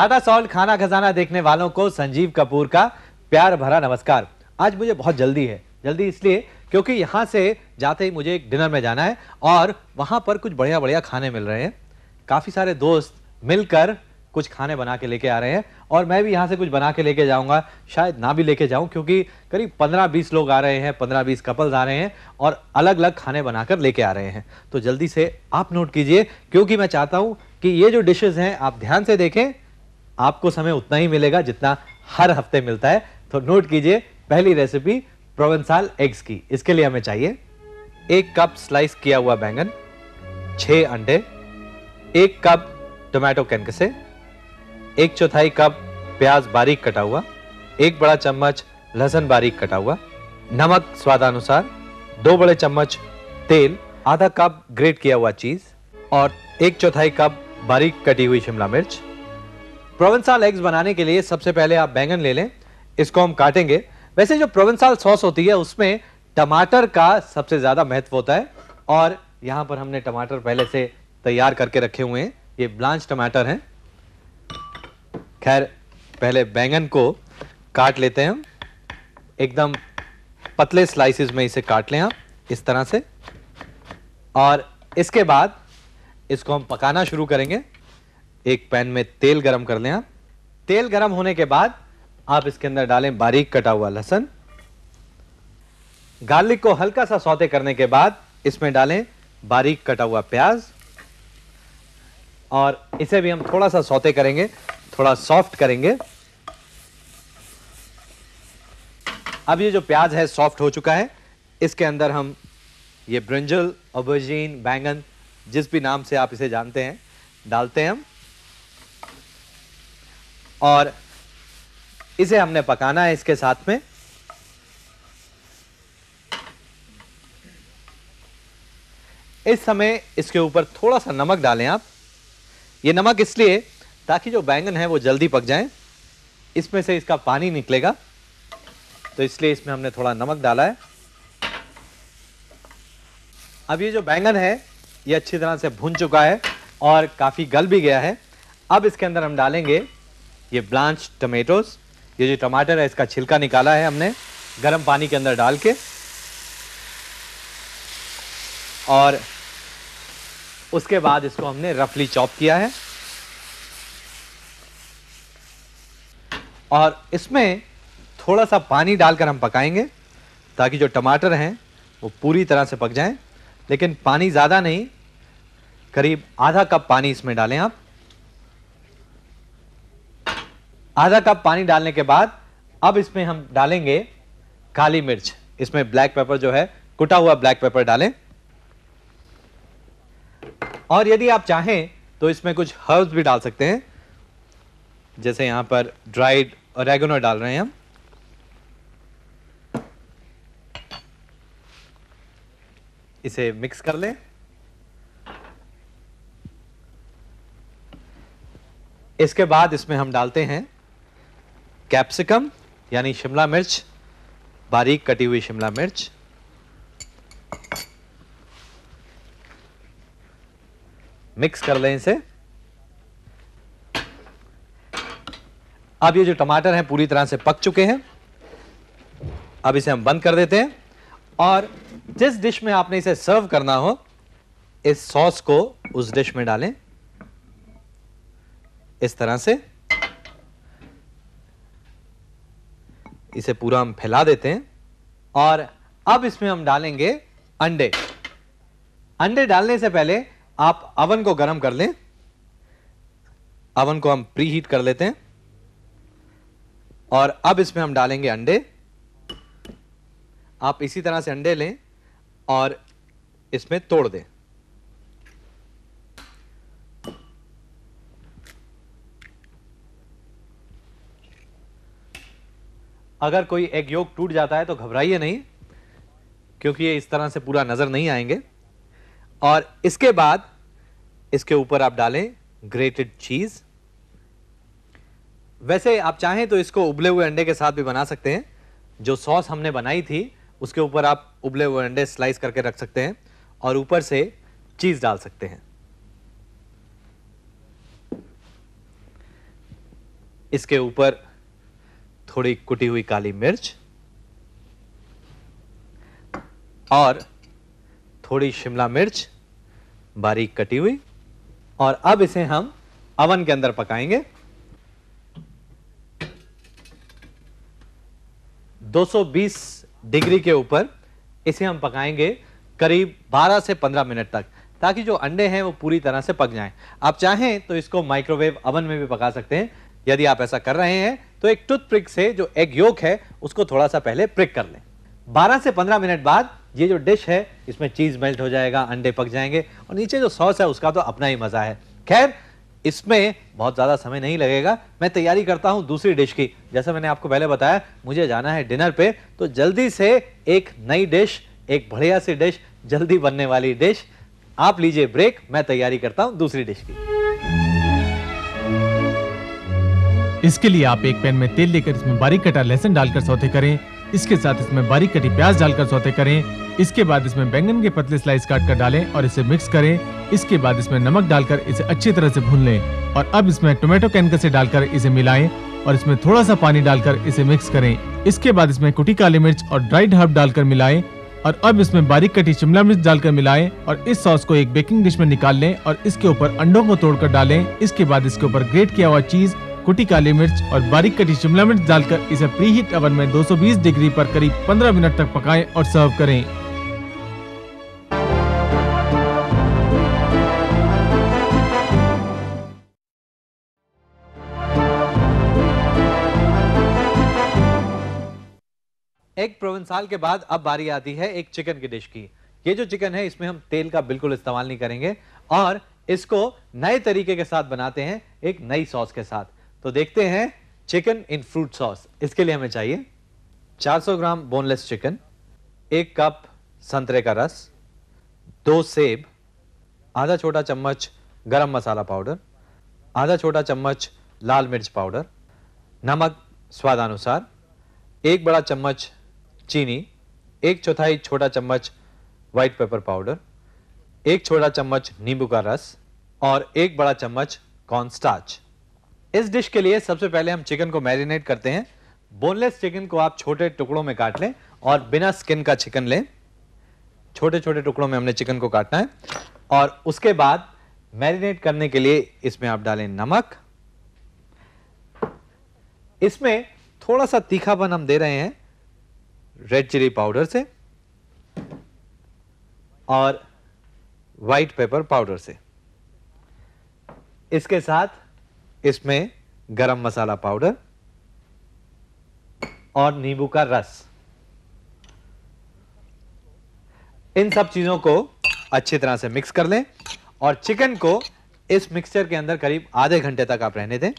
Tata salt खाना खजाना देखने वालों को संजीव कपूर का प्यार भरा नमस्कार। आज मुझे बहुत जल्दी है, जल्दी इसलिए क्योंकि यहाँ से जाते ही मुझे एक डिनर में जाना है और वहाँ पर कुछ बढ़िया बढ़िया खाने मिल रहे हैं। काफ़ी सारे दोस्त मिलकर कुछ खाने बना के लेके आ रहे हैं और मैं भी यहाँ से कुछ बना के लेके जाऊँगा, शायद ना भी लेके जाऊँ क्योंकि करीब 15-20 लोग आ रहे हैं 15-20 कपल्स आ रहे हैं और अलग अलग खाने बनाकर लेके आ रहे हैं। तो जल्दी से आप नोट कीजिए, क्योंकि मैं चाहता हूँ कि ये जो डिशेज हैं, आप ध्यान से देखें आपको समय उतना ही मिलेगा जितना हर हफ़्ते मिलता है। तो नोट कीजिए, पहली रेसिपी प्रोवेंसाल एग्स की। इसके लिए हमें चाहिए एक कप स्लाइस किया हुआ बैंगन, छह अंडे, एक कप टोमेटो कैनकसे एक चौथाई कप प्याज बारीक कटा हुआ, एक बड़ा चम्मच लहसुन बारीक कटा हुआ, नमक स्वादानुसार, दो बड़े चम्मच तेल, आधा कप ग्रेट किया हुआ चीज़ और एक चौथाई कप बारीक कटी हुई शिमला मिर्च प्रोवेंसाल एग्स बनाने के लिए सबसे पहले आप बैंगन ले लें, इसको हम काटेंगे। वैसे जो प्रोवेंसाल सॉस होती है, उसमें टमाटर का सबसे ज़्यादा महत्व होता है और यहाँ पर हमने टमाटर पहले से तैयार करके रखे हुए हैं। ये ब्लांच टमाटर हैं। खैर, पहले बैंगन को काट लेते हैं हम। एकदम पतले स्लाइसिस में इसे काट लें आप, इस तरह से। और इसके बाद इसको हम पकाना शुरू करेंगे। एक पैन में तेल गरम कर लें तेल गरम होने के बाद आप इसके अंदर डालें बारीक कटा हुआ लहसन। गार्लिक को हल्का सा सौते करने के बाद इसमें डालें बारीक कटा हुआ प्याज। और इसे भी हम थोड़ा सा सौते करेंगे, थोड़ा सॉफ्ट करेंगे। अब ये जो प्याज है, सॉफ्ट हो चुका है। इसके अंदर हम ये ब्रिंजल ऑबर्जीन बैंगन, जिस भी नाम से आप इसे जानते हैं, डालते हैं हम। और इसे हमने पकाना है इसके साथ में। इस समय इसके ऊपर थोड़ा सा नमक डालें आप। ये नमक इसलिए ताकि जो बैंगन है वो जल्दी पक जाए। इसमें से इसका पानी निकलेगा। तो इसलिए इसमें हमने थोड़ा नमक डाला है। अब ये जो बैंगन है, ये अच्छी तरह से भुन चुका है और काफ़ी गल भी गया है। अब इसके अंदर हम डालेंगे ये ब्लांच टमेटोज ये जो टमाटर है, इसका छिलका निकाला है हमने, गर्म पानी के अंदर डाल के। और उसके बाद इसको हमने रफली चॉप किया है। और इसमें थोड़ा सा पानी डालकर हम पकाएँगे, ताकि जो टमाटर हैं, वो पूरी तरह से पक जाएँ। लेकिन पानी ज़्यादा नहीं, करीब आधा कप पानी इसमें डालें आप। आधा कप पानी डालने के बाद अब इसमें हम डालेंगे काली मिर्च। इसमें ब्लैक पेपर जो है, कुटा हुआ ब्लैक पेपर डालें। और यदि आप चाहें तो इसमें कुछ हर्ब्स भी डाल सकते हैं। जैसे यहाँ पर ड्राइड रेगुनर डाल रहे हैं हम। इसे मिक्स कर लें। इसके बाद इसमें हम डालते हैं कैप्सिकम यानी शिमला मिर्च, बारीक कटी हुई शिमला मिर्च मिक्स कर लें इसे। अब ये जो टमाटर हैं, पूरी तरह से पक चुके हैं। अब इसे हम बंद कर देते हैं। और जिस डिश में आपने इसे सर्व करना हो, इस सॉस को उस डिश में डालें। इस तरह से। इसे पूरा हम फैला देते हैं। और अब इसमें हम डालेंगे अंडे। अंडे डालने से पहले आप अवन को गर्म कर लें। अवन को हम प्री हीट कर लेते हैं। और अब इसमें हम डालेंगे अंडे। आप इसी तरह से अंडे लें और इसमें तोड़ दें। अगर कोई एग योग टूट जाता है तो घबराइए नहीं, क्योंकि ये इस तरह से पूरा नज़र नहीं आएँगे। और इसके बाद, इसके ऊपर आप डालें ग्रेटेड चीज़ वैसे आप चाहें तो इसको उबले हुए अंडे के साथ भी बना सकते हैं। जो सॉस हमने बनाई थी, उसके ऊपर आप उबले हुए अंडे स्लाइस करके रख सकते हैं और ऊपर से चीज़ डाल सकते हैं। इसके ऊपर थोड़ी कुटी हुई काली मिर्च और थोड़ी शिमला मिर्च बारीक कटी हुई और अब इसे हम अवन के अंदर पकाएँगे। 220 डिग्री के ऊपर इसे हम पकाएँगे करीब 12 से 15 मिनट तक, ताकि जो अंडे हैं वो पूरी तरह से पक जाएँ। आप चाहें तो इसको माइक्रोवेव अवन में भी पका सकते हैं। यदि आप ऐसा कर रहे हैं तो एक टूथ प्रिक से जो एग योक है, उसको थोड़ा सा पहले प्रिक कर लें। 12 से 15 मिनट बाद ये जो डिश है, इसमें चीज़ मेल्ट हो जाएगा, अंडे पक जाएँगे और नीचे जो सॉस है, उसका तो अपना ही मज़ा है। खैर, इसमें बहुत ज़्यादा समय नहीं लगेगा। मैं तैयारी करता हूँ दूसरी डिश की। जैसा मैंने आपको पहले बताया, मुझे जाना है डिनर पे तो जल्दी से एक नई डिश, एक बढ़िया सी डिश, जल्दी बनने वाली डिश। आप लीजिए ब्रेक, मैं तैयारी करता हूँ दूसरी डिश की। इसके लिए आप एक पैन में तेल लेकर इसमें बारीक कटा लहसुन डालकर सौते करें। इसके साथ इसमें बारीक कटी प्याज डालकर सौते करें। इसके बाद इसमें बैंगन के पतले स्लाइस काट कर डालें और इसे मिक्स करें। इसके बाद इसमें नमक डालकर इसे अच्छी तरह से भून लें। और अब इसमें टोमेटो कैनकसे डालकर इसे मिलाएँ और इसमें थोड़ा सा पानी डालकर इसे मिक्स करें। इसके बाद इसमें कुटी काली मिर्च और ड्राइड हर्ब डालकर मिलाएँ और अब इसमें बारीक कटी शिमला मिर्च डालकर मिलाएँ और इस सॉस को एक बेकिंग डिश में निकाल लें और इसके ऊपर अंडों को तोड़कर डालें। इसके बाद इसके ऊपर ग्रेट किया हुआ चीज़ कुटी काली मिर्च और बारीक कटी शिमला मिर्च डालकर इसे प्री हीट ओवन में 220 डिग्री पर करीब 15 मिनट तक पकाएँ और सर्व करें। एक प्रोवेंसाल के बाद अब बारी आती है एक चिकन की डिश की। ये जो चिकन है, इसमें हम तेल का बिल्कुल इस्तेमाल नहीं करेंगे और इसको नए तरीके के साथ बनाते हैं, एक नई सॉस के साथ। तो देखते हैं चिकन इन फ्रूट सॉस इसके लिए हमें चाहिए 400 ग्राम बोनलेस चिकन एक कप संतरे का रस, दो सेब, आधा छोटा चम्मच गरम मसाला पाउडर आधा छोटा चम्मच लाल मिर्च पाउडर नमक स्वादानुसार, एक बड़ा चम्मच चीनी, एक चौथाई छोटा चम्मच व्हाइट पेपर पाउडर एक छोटा चम्मच नींबू का रस और एक बड़ा चम्मच कॉर्न स्टार्च इस डिश के लिए सबसे पहले हम चिकन को मैरिनेट करते हैं। बोनलेस चिकन को आप छोटे टुकड़ों में काट लें और बिना स्किन का चिकन लें। छोटे छोटे टुकड़ों में हमने चिकन को काटना है। और उसके बाद मैरिनेट करने के लिए इसमें आप डालें नमक। इसमें थोड़ा सा तीखापन हम दे रहे हैं रेड चिली पाउडर से और व्हाइट पेपर पाउडर से। इसके साथ इसमें गरम मसाला पाउडर और नींबू का रस। इन सब चीज़ों को अच्छी तरह से मिक्स कर लें और चिकन को इस मिक्सचर के अंदर करीब आधे घंटे तक आप रहने दें।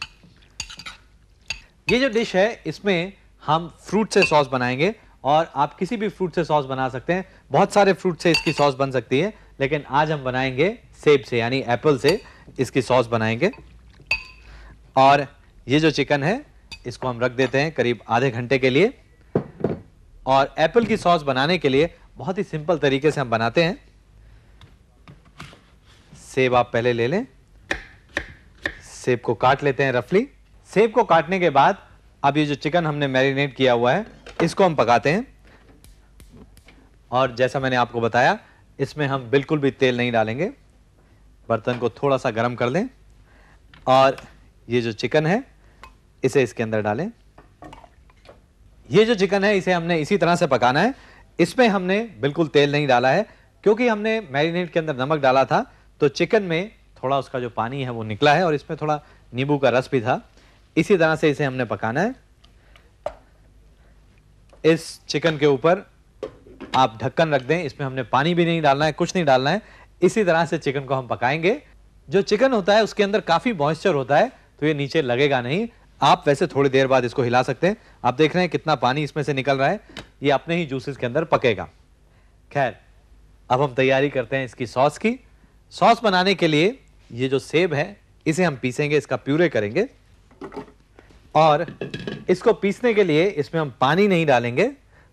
ये जो डिश है, इसमें हम फ्रूट से सॉस बनाएँगे और आप किसी भी फ्रूट से सॉस बना सकते हैं। बहुत सारे फ्रूट से इसकी सॉस बन सकती है, लेकिन आज हम बनाएँगे सेब से, यानी एप्पल से इसकी सॉस बनाएँगे। और ये जो चिकन है, इसको हम रख देते हैं करीब आधे घंटे के लिए। और एप्पल की सॉस बनाने के लिए बहुत ही सिंपल तरीके से हम बनाते हैं। सेब आप पहले ले लें। सेब को काट लेते हैं रफली सेब को काटने के बाद अब ये जो चिकन हमने मैरिनेट किया हुआ है, इसको हम पकाते हैं। और जैसा मैंने आपको बताया, इसमें हम बिल्कुल भी तेल नहीं डालेंगे। बर्तन को थोड़ा सा गर्म कर लें। और ये जो चिकन है, इसे इसके अंदर डालें। ये जो चिकन है, इसे हमने इसी तरह से पकाना है। इसमें हमने बिल्कुल तेल नहीं डाला है, क्योंकि हमने मैरिनेट के अंदर नमक डाला था तो चिकन में थोड़ा उसका जो पानी है, वो निकला है, और इसमें थोड़ा नींबू का रस भी था। इसी तरह से इसे हमने पकाना है। इस चिकन के ऊपर आप ढक्कन रख दें, इसमें हमने पानी भी नहीं डालना है, कुछ नहीं डालना है। इसी तरह से चिकन को हम पकाएँगे। जो चिकन होता है, उसके अंदर काफ़ी मॉइस्चर होता है तो ये नीचे लगेगा नहीं। आप वैसे थोड़ी देर बाद इसको हिला सकते हैं। आप देख रहे हैं कितना पानी इसमें से निकल रहा है। ये अपने ही जूसेस के अंदर पकेगा। खैर, अब हम तैयारी करते हैं इसकी सॉस की। सॉस बनाने के लिए ये जो सेब है, इसे हम पीसेंगे, इसका प्यूरे करेंगे। और इसको पीसने के लिए इसमें हम पानी नहीं डालेंगे,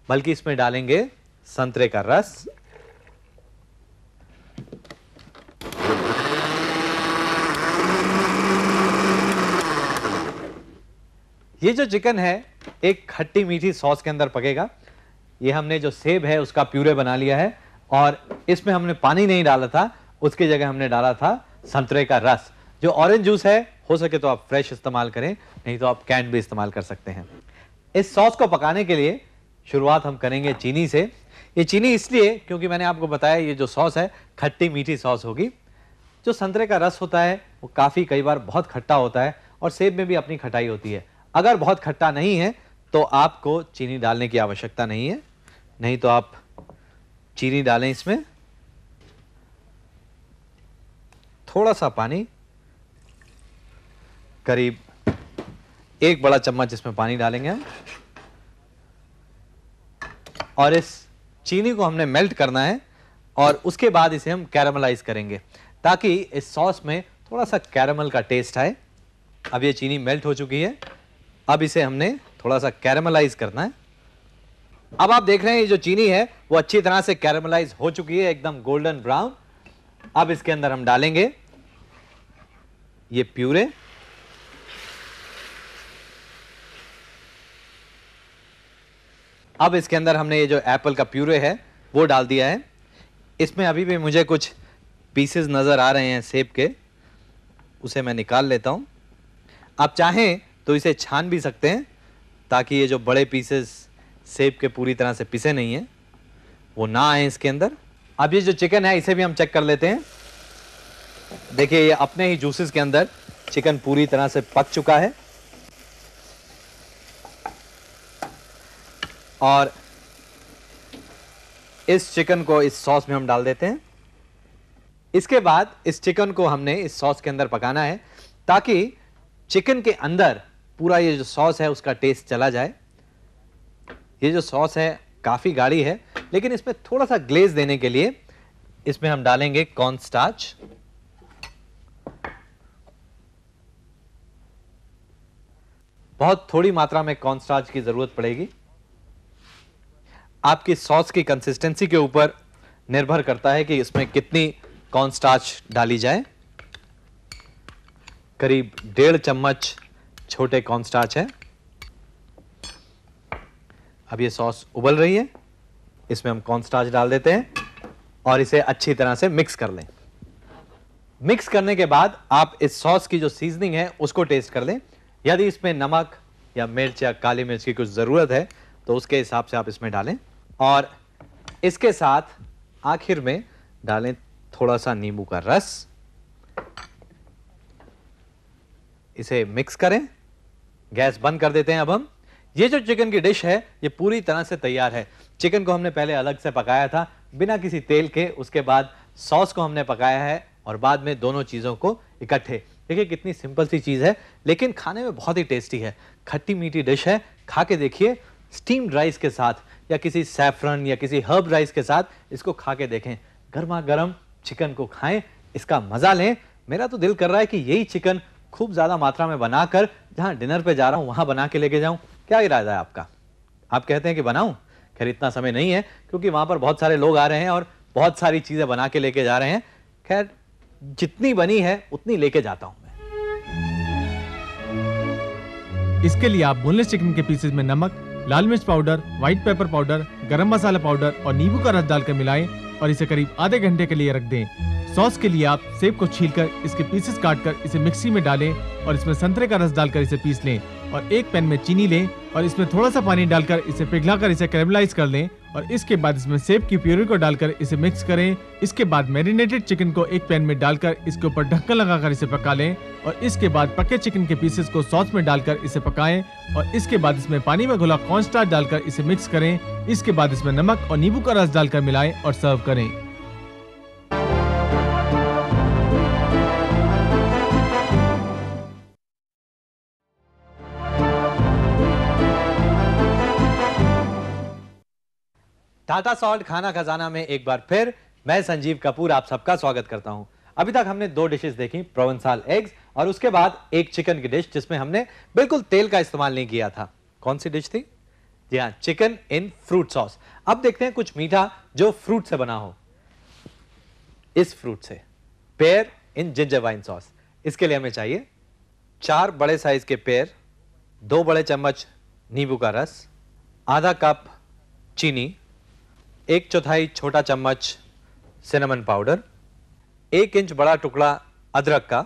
बल्कि इसमें डालेंगे संतरे का रस। ये जो चिकन है, एक खट्टी मीठी सॉस के अंदर पकेगा। ये हमने जो सेब है, उसका प्यूरे बना लिया है और इसमें हमने पानी नहीं डाला था, उसकी जगह हमने डाला था संतरे का रस। जो ऑरेंज जूस है, हो सके तो आप फ्रेश इस्तेमाल करें, नहीं तो आप कैन भी इस्तेमाल कर सकते हैं। इस सॉस को पकाने के लिए शुरुआत हम करेंगे चीनी से। ये चीनी इसलिए क्योंकि मैंने आपको बताया ये जो सॉस है, खट्टी मीठी सॉस होगी। जो संतरे का रस होता है, वो काफ़ी कई बार बहुत खट्टा होता है और सेब में भी अपनी खटाई होती है। अगर बहुत खट्टा नहीं है तो आपको चीनी डालने की आवश्यकता नहीं है। नहीं तो आप चीनी डालें इसमें। थोड़ा सा पानी, करीब एक बड़ा चम्मच इसमें पानी डालेंगे हम। और इस चीनी को हमने मेल्ट करना है, और उसके बाद इसे हम कैरामलाइज करेंगे, ताकि इस सॉस में थोड़ा सा कैरामल का टेस्ट आए। अब ये चीनी मेल्ट हो चुकी है। अब इसे हमने थोड़ा सा कैरमलाइज करना है। अब आप देख रहे हैं ये जो चीनी है, वो अच्छी तरह से कैरमलाइज हो चुकी है, एकदम गोल्डन ब्राउन अब इसके अंदर हम डालेंगे ये प्यूरे। अब इसके अंदर हमने ये जो एप्पल का प्यूरे है, वो डाल दिया है। इसमें अभी भी मुझे कुछ पीसेस नज़र आ रहे हैं सेब के, उसे मैं निकाल लेता हूँ। आप चाहें तो इसे छान भी सकते हैं, ताकि ये जो बड़े पीसेस सेब के पूरी तरह से पिसे नहीं हैं, वो ना आए इसके अंदर। अब ये जो चिकन है, इसे भी हम चेक कर लेते हैं। देखिए, ये अपने ही जूसेस के अंदर चिकन पूरी तरह से पक चुका है। और इस चिकन को इस सॉस में हम डाल देते हैं। इसके बाद इस चिकन को हमने इस सॉस के अंदर पकाना है, ताकि चिकन के अंदर पूरा ये जो सॉस है, उसका टेस्ट चला जाए। ये जो सॉस है, काफ़ी गाढ़ी है, लेकिन इसमें थोड़ा सा ग्लेज देने के लिए इसमें हम डालेंगे कॉर्न स्टार्च बहुत थोड़ी मात्रा में कॉर्न स्टार्च की ज़रूरत पड़ेगी। आपकी सॉस की कंसिस्टेंसी के ऊपर निर्भर करता है कि इसमें कितनी कॉर्न स्टार्च डाली जाए। करीब डेढ़ चम्मच छोटे कॉर्न स्टार्च है। अब ये सॉस उबल रही है। इसमें हम कॉर्न स्टार्च डाल देते हैं और इसे अच्छी तरह से मिक्स कर लें। मिक्स करने के बाद आप इस सॉस की जो सीजनिंग है, उसको टेस्ट कर लें। यदि इसमें नमक या मिर्च या काली मिर्च की कुछ ज़रूरत है तो उसके हिसाब से आप इसमें डालें। और इसके साथ आखिर में डालें थोड़ा सा नींबू का रस। इसे मिक्स करें। गैस बंद कर देते हैं अब हम। ये जो चिकन की डिश है, ये पूरी तरह से तैयार है। चिकन को हमने पहले अलग से पकाया था, बिना किसी तेल के, उसके बाद सॉस को हमने पकाया है और बाद में दोनों चीज़ों को इकट्ठे। देखिए कितनी सिंपल सी चीज़ है, लेकिन खाने में बहुत ही टेस्टी है। खट्टी मीठी डिश है, खा के देखिए, स्टीम्ड राइस के साथ या किसी सैफरन या किसी हर्ब राइस के साथ इसको खा के देखें। गर्मा गर्म चिकन को खाएँ, इसका मज़ा लें। मेरा तो दिल कर रहा है कि यही चिकन खूब ज़्यादा मात्रा में बनाकर जहाँ डिनर पे जा रहा हूँ, वहाँ बना के लेके जाऊँ। क्या इरादा है आपका? आप कहते हैं कि बनाऊँ? खैर, इतना समय नहीं है, क्योंकि वहाँ पर बहुत सारे लोग आ रहे हैं और बहुत सारी चीज़ें बना के लेके जा रहे हैं। खैर, जितनी बनी है, उतनी लेके जाता हूँ मैं। इसके लिए आप बोनलेस चिकन के पीसेस में नमक, लाल मिर्च पाउडर व्हाइट पेपर पाउडर गरम मसाला पाउडर और नींबू का रस डालकर मिलाएँ। और इसे करीब आधे घंटे के लिए रख दें। सॉस के लिए आप सेब को छीलकर, इसके पीसेस काटकर, इसे मिक्सी में डालें और इसमें संतरे का रस डालकर इसे पीस लें। और एक पैन में चीनी लें और इसमें थोड़ा सा पानी डालकर इसे पिघलाकर इसे कैरेमलाइज कर लें और इसके बाद इसमें सेब की प्यूरी को डालकर इसे मिक्स करें। इसके बाद मैरिनेटेड चिकन को एक पैन में डालकर इसके ऊपर ढक्कन लगाकर इसे पका लें और इसके बाद पके चिकन के पीसेस को सॉस में डालकर इसे पकाएँ और इसके बाद इसमें पानी में घुला कॉर्नस्टार्च डालकर इसे मिक्स करें। इसके बाद इसमें नमक और नींबू का रस डालकर मिलाएँ और सर्व करें। टाटा सॉल्ट खाना खजाना में एक बार फिर मैं संजीव कपूर आप सबका स्वागत करता हूँ। अभी तक हमने दो डिशेस देखी प्रोवेंसाल एग्स और उसके बाद एक चिकन की डिश जिसमें हमने बिल्कुल तेल का इस्तेमाल नहीं किया था। कौन सी डिश थी? जी हाँ चिकन इन फ्रूट सॉस अब देखते हैं कुछ मीठा जो फ्रूट से बना हो। इस फ्रूट से। Pair in ginger wine sauce इसके लिए हमें चाहिए चार बड़े साइज़ के पेयर दो बड़े चम्मच नींबू का रस, आधा कप चीनी एक चौथाई छोटा चम्मच सिनेमन पाउडर एक इंच बड़ा टुकड़ा अदरक का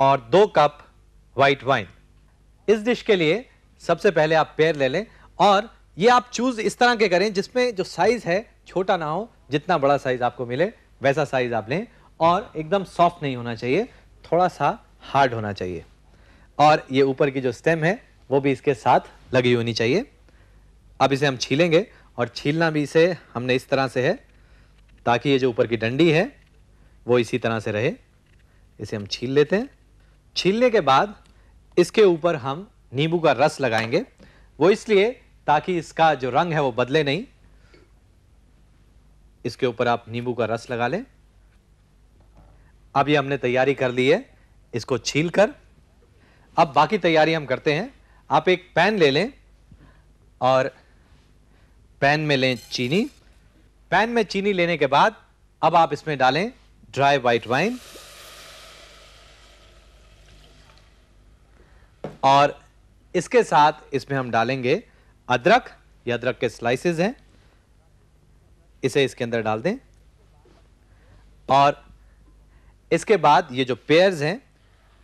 और दो कप वाइट वाइन इस डिश के लिए सबसे पहले आप पेयर ले लें और ये आप चूज़ इस तरह के करें जिसमें जो साइज़ है, छोटा ना हो, जितना बड़ा साइज़ आपको मिले, वैसा साइज़ आप लें और एकदम सॉफ्ट नहीं होना चाहिए, थोड़ा सा हार्ड होना चाहिए। और ये ऊपर की जो स्टेम है, वो भी इसके साथ लगी होनी चाहिए। अब इसे हम छीलेंगे और छीलना भी इसे हमने इस तरह से है, ताकि ये जो ऊपर की डंडी है, वो इसी तरह से रहे। इसे हम छील लेते हैं। छीलने के बाद इसके ऊपर हम नींबू का रस लगाएँगे। वो इसलिए ताकि इसका जो रंग है वो बदले नहीं। इसके ऊपर आप नींबू का रस लगा लें। अब ये हमने तैयारी कर ली है, इसको छील कर। अब बाकी तैयारी हम करते हैं। आप एक पैन ले लें और पैन में लें चीनी। पैन में चीनी लेने के बाद अब आप इसमें डालें ड्राई वाइट वाइन। और इसके साथ इसमें हम डालेंगे अदरक। ये अदरक के स्लाइसेस हैं। इसे इसके अंदर डाल दें। और इसके बाद ये जो पेयर्स हैं,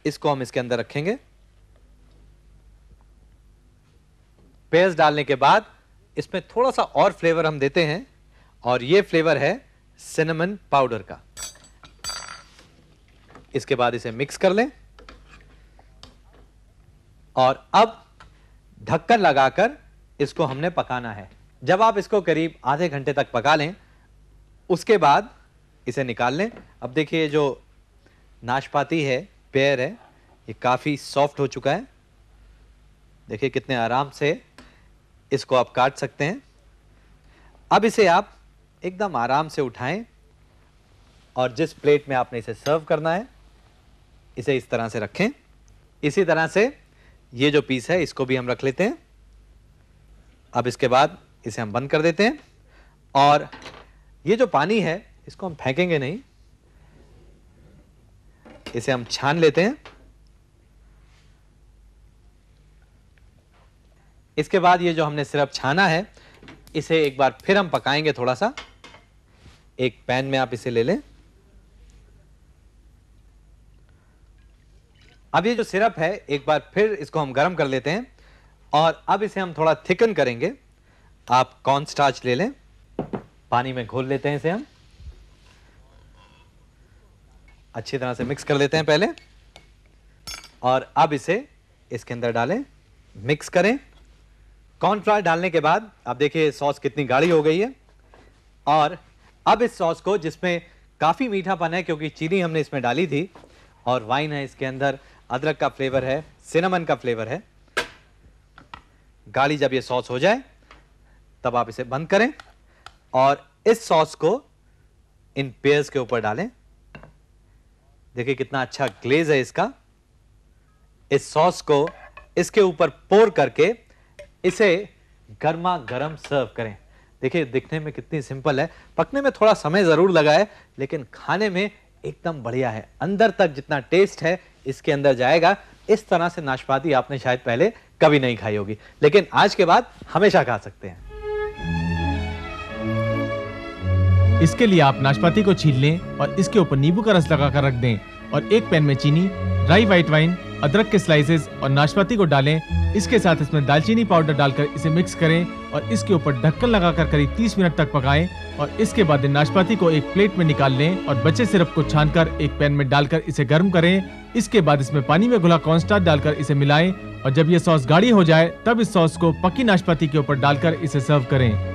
इसको हम इसके अंदर रखेंगे। पेयर्स डालने के बाद इसमें थोड़ा सा और फ्लेवर हम देते हैं और ये फ्लेवर है सिनेमन पाउडर का। इसके बाद इसे मिक्स कर लें। और अब ढक्कन लगाकर इसको हमने पकाना है। जब आप इसको करीब आधे घंटे तक पका लें, उसके बाद इसे निकाल लें। अब देखिए जो नाशपाती है पेयर है, ये काफ़ी सॉफ्ट हो चुका है। देखिए कितने आराम से इसको आप काट सकते हैं। अब इसे आप एकदम आराम से उठाएँ और जिस प्लेट में आपने इसे सर्व करना है, इसे इस तरह से रखें। इसी तरह से ये जो पीस है, इसको भी हम रख लेते हैं। अब इसके बाद इसे हम बंद कर देते हैं और ये जो पानी है, इसको हम फेंकेंगे नहीं। इसे हम छान लेते हैं। इसके बाद ये जो हमने सिरप छाना है, इसे एक बार फिर हम पकाएँगे थोड़ा सा एक पैन में आप इसे ले लें। अब ये जो सिरप है, एक बार फिर इसको हम गर्म कर लेते हैं और अब इसे हम थोड़ा थिकन करेंगे। आप कॉर्न स्टार्च ले लें। पानी में घोल लेते हैं इसे हम। अच्छी तरह से मिक्स कर लेते हैं पहले। और अब इसे इसके अंदर डालें। मिक्स करें। कॉर्नफ्लावर डालने के बाद आप देखिए सॉस कितनी गाढ़ी हो गई है। और अब इस सॉस को, जिसमें काफ़ी मीठापन है, क्योंकि चीनी हमने इसमें डाली थी, और वाइन है इसके अंदर, अदरक का फ्लेवर है, सिनेमन का फ्लेवर है। गाढ़ी जब ये सॉस हो जाए, तब आप इसे बंद करें, और इस सॉस को इन पेयर्स के ऊपर डालें। देखिए कितना अच्छा ग्लेज है इसका। इस सॉस को इसके ऊपर पोर करके इसे गर्मा गर्म सर्व करें। देखिए, दिखने में कितनी सिंपल है। पकने में थोड़ा समय ज़रूर लगा है लेकिन खाने में एकदम बढ़िया है। अंदर तक जितना टेस्ट है, इसके अंदर जाएगा। इस तरह से नाशपाती आपने शायद पहले कभी नहीं खाई होगी। लेकिन आज के बाद हमेशा खा सकते हैं। इसके लिए आप नाशपाती को छील लें और इसके ऊपर नींबू का रस लगाकर रख दें और एक पैन में चीनी ड्राई व्हाइट वाइन अदरक के स्लाइसेस और नाशपाती को डालें। इसके साथ इसमें दालचीनी पाउडर डालकर इसे मिक्स करें और इसके ऊपर ढक्कन लगाकर करीब 30 मिनट तक पकाएँ और इसके बाद नाशपाती को एक प्लेट में निकाल लें और बचे सिरप को छानकर एक पैन में डालकर इसे गर्म करें। इसके बाद इसमें पानी में घुला कॉर्नस्टार्च डालकर इसे मिलाएँ और जब ये सॉस गाढ़ी हो जाए, तब इस सॉस को पकी नाशपाती के ऊपर डालकर इसे सर्व करें।